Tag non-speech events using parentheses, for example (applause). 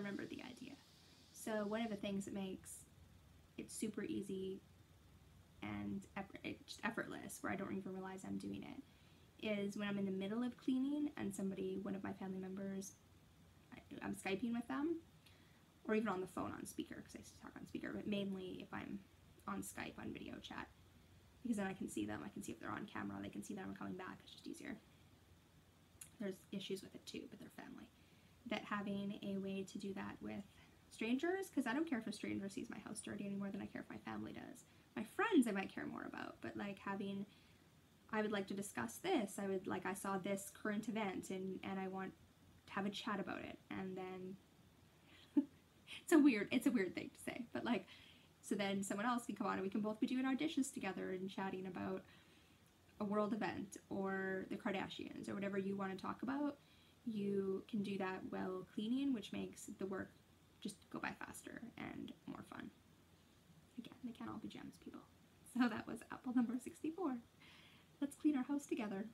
remembered the idea. So one of the things that makes it super easy and effortless, where I don't even realize I'm doing it, is when I'm in the middle of cleaning and somebody, one of my family members, I'm Skyping with them, or even on the phone on speaker, because I used to talk on speaker, but mainly if I'm on Skype on video chat, because then I can see them, I can see if they're on camera, they can see that I'm coming back, it's just easier. There's issues with it too, but they're family. Having a way to do that with strangers, because I don't care if a stranger sees my house dirty any more than I care if my family does. My friends I might care more about, but like having, I would like to discuss this. I would like, I saw this current event and, and I want to have a chat about it. And then (laughs) it's a weird, it's a weird thing to say, but like, so then someone else can come on and we can both be doing our dishes together and chatting about a world event or the Kardashians or whatever you want to talk about. You can do that while cleaning, which makes the work just go by faster and more fun. Again, they can't all be gems, people. So that was apple number 64. Let's clean our house together.